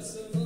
Yes,